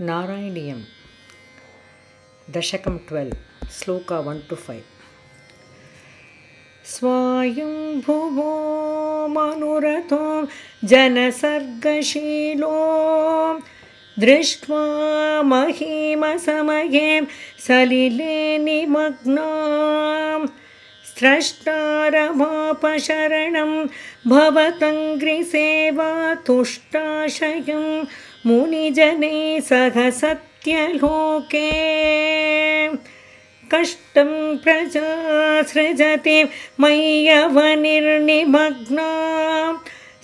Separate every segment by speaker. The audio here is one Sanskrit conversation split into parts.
Speaker 1: नारायणीयं दशकं ट्वेल्व् श्लोका वन् टु फैव् स्वायम्भुवो मनुरथो जनसर्गशीलो। दृष्ट्वा महीमसमये सलिले निमग्ना स्रष्टारमापशरणं भवतङ्घ्रिसेवा तुष्टाशयं मुनिजने सह सत्यलोके कष्टं प्रजा सृजति मय्यवनिर्निमग्ना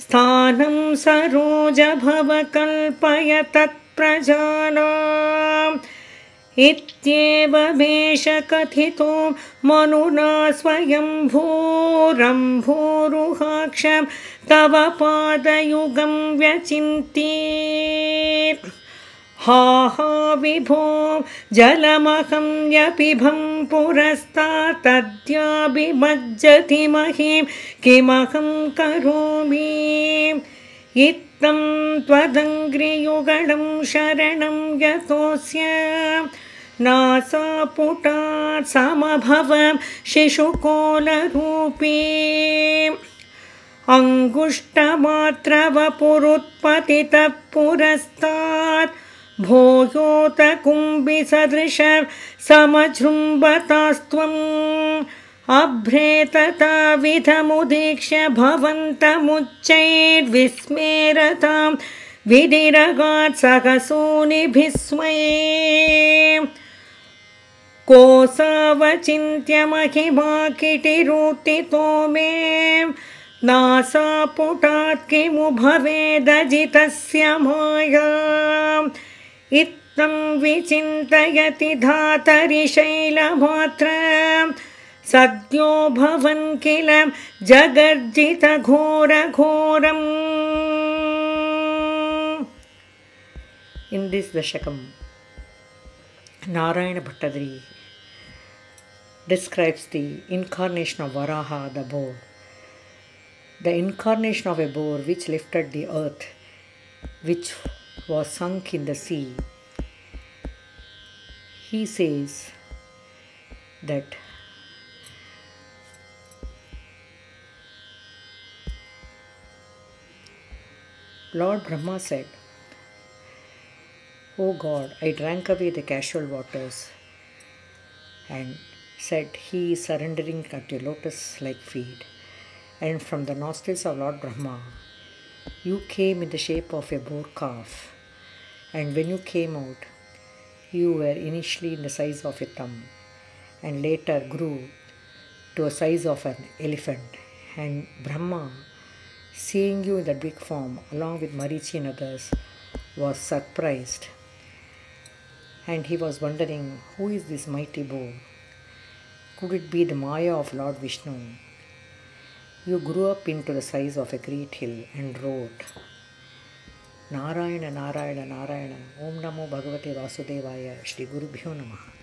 Speaker 1: स्थानं सरोजभव कल्पय तत्प्रजानाम् इत्येवमेष कथितो मनुना स्वयं भूरम्भूरुहाक्षं तव पादयुगं व्यचिन्ति। हा हा विभो जलमहं यपिभं पुरस्तात्तद्याभिमज्जति महीं किमहं करोमि? इत्थं त्वदङ्घ्रियुगलं शरणं यतोऽस्य नासापुटात् समभव शिशुकोलरूपी। अङ्गुष्टमात्रवपुरुत्पतितः पुरस्तात् भोजोतकुम्भिसदृश समजृम्बतास्त्वम् अभ्रेतता विधमुदीक्ष्य भवन्तमुच्चैर्विस्मेरतां विधिरगात् सहसूनिभिस्मये कोसावचिन्त्य तो मे नासापुटात् किमु भवेदजितस्य माया इत्थं विचिन्तयति धातरिशैलमात्र। सद्यो भवन् किल जगर्जितघोरघोरम्। इन् दिस् दशकं नारायणभट्टगिरी describes the incarnation of Varaha, the boar. The incarnation of a boar which lifted the earth, which was sunk in the sea. He says that Lord Brahma said, O God, I drank away the casual waters and said, He is surrendering at your lotus like feet. And from the nostrils of Lord Brahma, you came in the shape of a boar calf. And when you came out, you were initially in the size of a thumb and later grew to a size of an elephant. And Brahma, seeing you in that big form along with Marichi and others, was surprised. And he was wondering, who is this mighty boar? Could it be the Maya of Lord Vishnu? You grew up into the size of a great hill and roared, Narayana, Narayana, Narayana, Om Namo Bhagavate Vasudevaya, Shri Gurubhyo Namaha.